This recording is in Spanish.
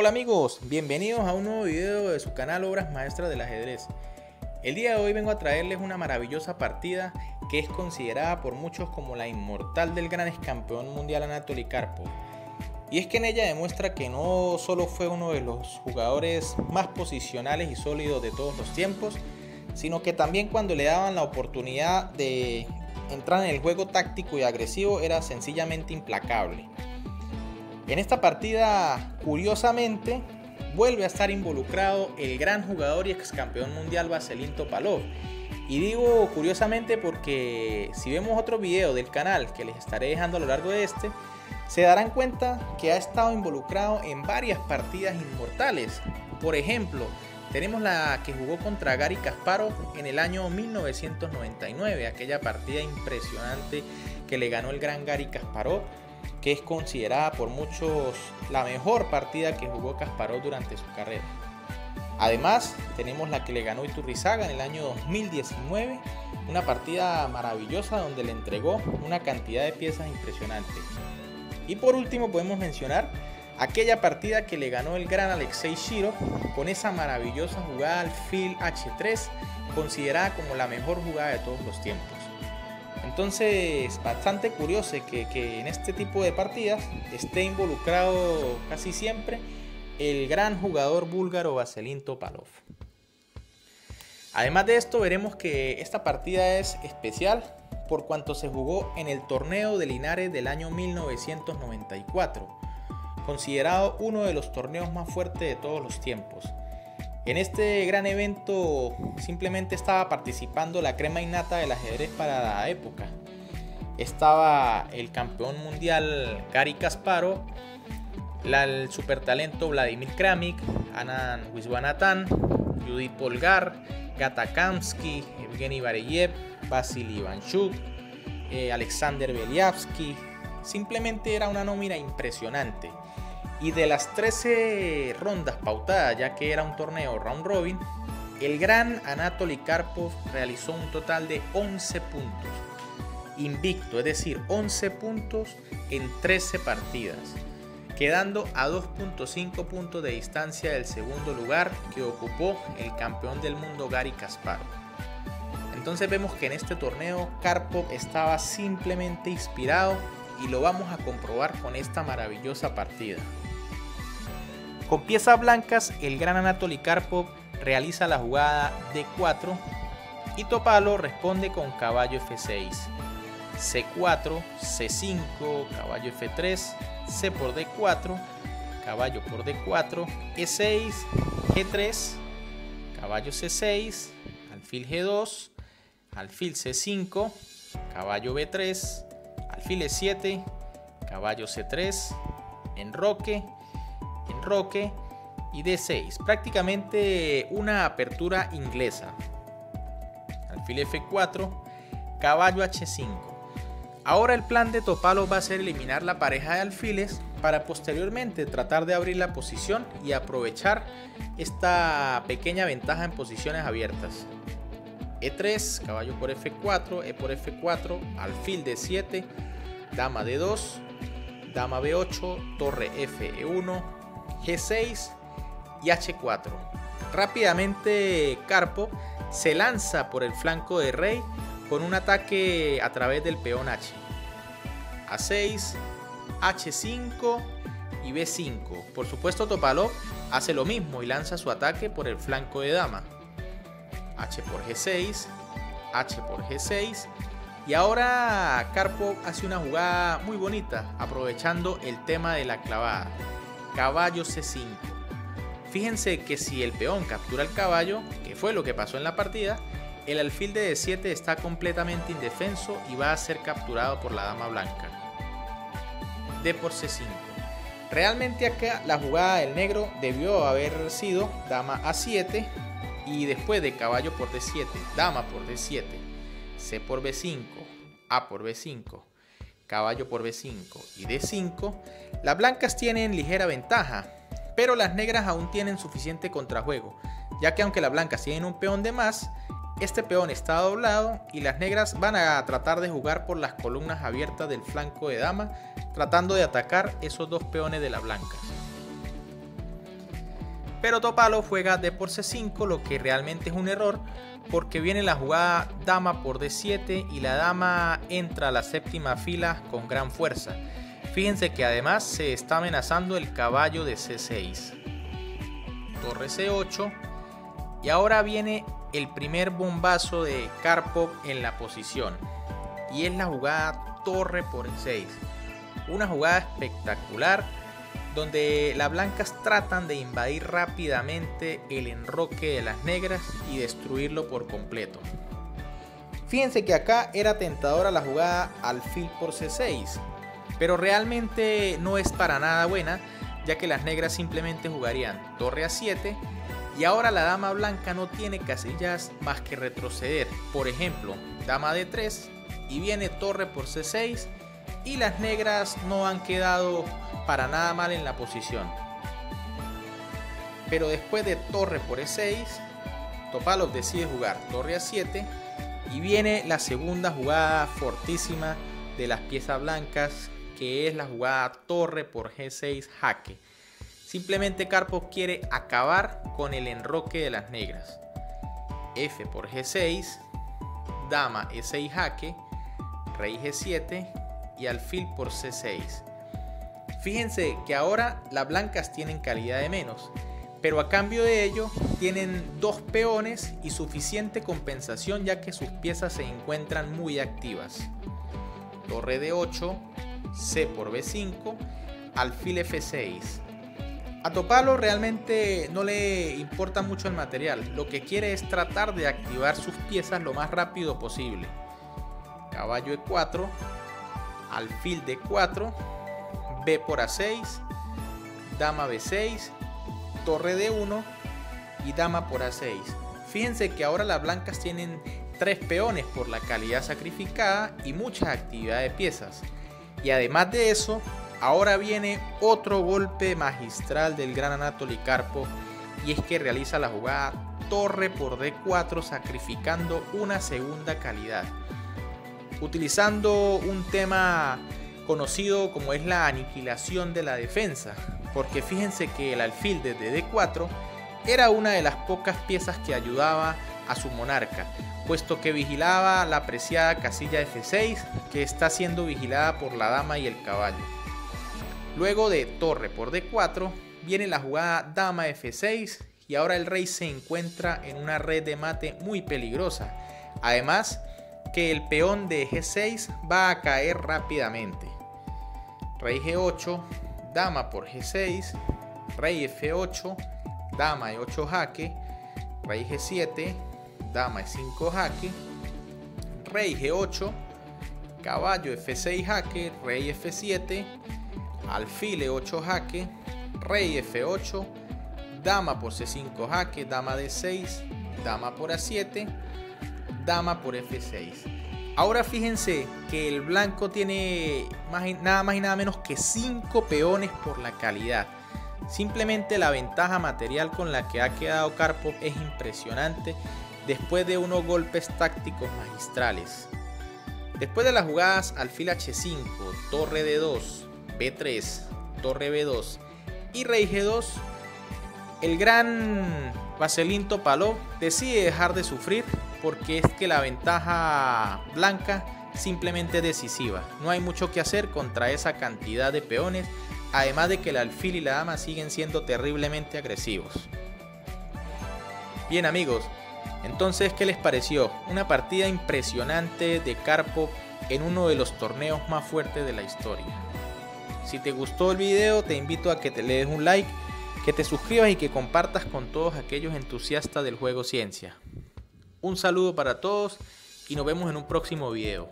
Hola amigos, bienvenidos a un nuevo video de su canal Obras Maestras del Ajedrez. El día de hoy vengo a traerles una maravillosa partida que es considerada por muchos como la inmortal del gran campeón mundial Anatoly Karpov. Y es que en ella demuestra que no solo fue uno de los jugadores más posicionales y sólidos de todos los tiempos, sino que también cuando le daban la oportunidad de entrar en el juego táctico y agresivo era sencillamente implacable. En esta partida, curiosamente, vuelve a estar involucrado el gran jugador y ex campeón mundial Vaselin Topalov. Y digo curiosamente porque si vemos otro video del canal que les estaré dejando a lo largo de este, se darán cuenta que ha estado involucrado en varias partidas inmortales. Por ejemplo, tenemos la que jugó contra Gary Kasparov en el año 1999, aquella partida impresionante que le ganó el gran Gary Kasparov que es considerada por muchos la mejor partida que jugó Kasparov durante su carrera. Además, tenemos la que le ganó Iturrizaga en el año 2019, una partida maravillosa donde le entregó una cantidad de piezas impresionantes. Y por último podemos mencionar aquella partida que le ganó el gran Alexei Shiro con esa maravillosa jugada al Phil H3, considerada como la mejor jugada de todos los tiempos. Entonces, bastante curioso que, en este tipo de partidas esté involucrado casi siempre el gran jugador búlgaro Vaselin Topalov. Además de esto, veremos que esta partida es especial por cuanto se jugó en el torneo de Linares del año 1994, considerado uno de los torneos más fuertes de todos los tiempos. En este gran evento simplemente estaba participando la crema innata del ajedrez para la época. Estaba el campeón mundial Gary Kasparov, el supertalento Vladimir Kramik, Anand Wiswanathan, Judith Polgar, Gata Kamsky, Evgeny Vareyev, Vasily Ivanchuk, eh, Alexander Beliavsky. Simplemente era una nómina impresionante. Y de las 13 rondas pautadas, ya que era un torneo round robin, el gran Anatoly Karpov realizó un total de 11 puntos. Invicto, es decir, 11 puntos en 13 partidas, quedando a 2.5 puntos de distancia del segundo lugar que ocupó el campeón del mundo Gary Kasparov. Entonces vemos que en este torneo Karpov estaba simplemente inspirado y lo vamos a comprobar con esta maravillosa partida. Con piezas blancas, el gran Anatoly Karpov realiza la jugada D4 y Topalo responde con caballo F6, C4, C5, caballo F3, C por D4, caballo por D4, E6, G3, caballo C6, alfil G2, alfil C5, caballo B3, alfil E7, caballo C3, enroque, enroque y D6. Prácticamente una apertura inglesa. Alfil F4, caballo H5. Ahora el plan de Topalo va a ser eliminar la pareja de alfiles para posteriormente tratar de abrir la posición y aprovechar esta pequeña ventaja en posiciones abiertas. E3, caballo por F4, E por F4, alfil D7, dama D2, dama B8, torre F1, G6 y H4. Rápidamente Carpo se lanza por el flanco de rey con un ataque a través del peón H. A6, H5 y B5. Por supuesto Topalov hace lo mismo y lanza su ataque por el flanco de dama. H por G6, H por G6 y ahora Karpov hace una jugada muy bonita aprovechando el tema de la clavada. Caballo C5. Fíjense que si el peón captura el caballo, que fue lo que pasó en la partida, el alfil de D7 está completamente indefenso y va a ser capturado por la dama blanca. D por C5. Realmente acá la jugada del negro debió haber sido dama A7 y después de caballo por D7, dama por D7, C por B5, A por B5, caballo por B5 y D5, las blancas tienen ligera ventaja, pero las negras aún tienen suficiente contrajuego, ya que aunque las blancas tienen un peón de más, este peón está doblado y las negras van a tratar de jugar por las columnas abiertas del flanco de dama, tratando de atacar esos dos peones de la blanca. Pero Topalo juega D por C5, lo que realmente es un error, porque viene la jugada dama por D7 y la dama entra a la séptima fila con gran fuerza. Fíjense que además se está amenazando el caballo de C6. Torre C8. Y ahora viene el primer bombazo de Karpov en la posición. Y es la jugada torre por E6. Una jugada espectacular donde las blancas tratan de invadir rápidamente el enroque de las negras y destruirlo por completo. Fíjense que acá era tentadora la jugada alfil por c6, pero realmente no es para nada buena, ya que las negras simplemente jugarían torre a 7 y ahora la dama blanca no tiene casillas más que retroceder. Por ejemplo, dama de 3 y viene torre por c6 y las negras no han quedado para nada mal en la posición. Pero después de torre por e6, Topalov decide jugar torre a 7 y viene la segunda jugada fortísima de las piezas blancas que es la jugada torre por g6 jaque. Simplemente Karpov quiere acabar con el enroque de las negras. F por g6, dama e6 jaque, rey g7 y alfil por c6. Fíjense que ahora las blancas tienen calidad de menos, pero a cambio de ello tienen dos peones y suficiente compensación ya que sus piezas se encuentran muy activas. Torre de 8, C por B5, alfil F6. A Topalo realmente no le importa mucho el material, lo que quiere es tratar de activar sus piezas lo más rápido posible. Caballo E4, alfil D4, B por A6, dama B6, torre D1 y dama por A6. Fíjense que ahora las blancas tienen tres peones por la calidad sacrificada y mucha actividad de piezas. Y además de eso, ahora viene otro golpe magistral del gran Anatoly Karpov y es que realiza la jugada torre por D4 sacrificando una segunda calidad. Utilizando un tema conocido como es la aniquilación de la defensa, porque fíjense que el alfil desde D4 era una de las pocas piezas que ayudaba a su monarca, puesto que vigilaba la apreciada casilla F6 que está siendo vigilada por la dama y el caballo. Luego de torre por D4 viene la jugada dama F6 y ahora el rey se encuentra en una red de mate muy peligrosa. Además que el peón de G6 va a caer rápidamente. Rey G8, dama por G6, rey F8, dama E8 jaque, rey G7, dama E5 jaque, rey G8, caballo F6 jaque, rey F7, alfil E8 jaque, rey F8, dama por C5 jaque, dama D6, dama por A7, dama por F6. Ahora fíjense que el blanco tiene nada más y nada menos que 5 peones por la calidad. Simplemente la ventaja material con la que ha quedado Karpov es impresionante después de unos golpes tácticos magistrales. Después de las jugadas alfil h5, torre d2, b3, torre b2 y rey g2, el gran Vaselín Topalov decide dejar de sufrir porque es que la ventaja blanca simplemente decisiva. No hay mucho que hacer contra esa cantidad de peones, además de que el alfil y la dama siguen siendo terriblemente agresivos. Bien amigos, entonces ¿qué les pareció? Una partida impresionante de Karpov en uno de los torneos más fuertes de la historia. Si te gustó el video te invito a que te le des un like, que te suscribas y que compartas con todos aquellos entusiastas del juego ciencia. Un saludo para todos y nos vemos en un próximo video.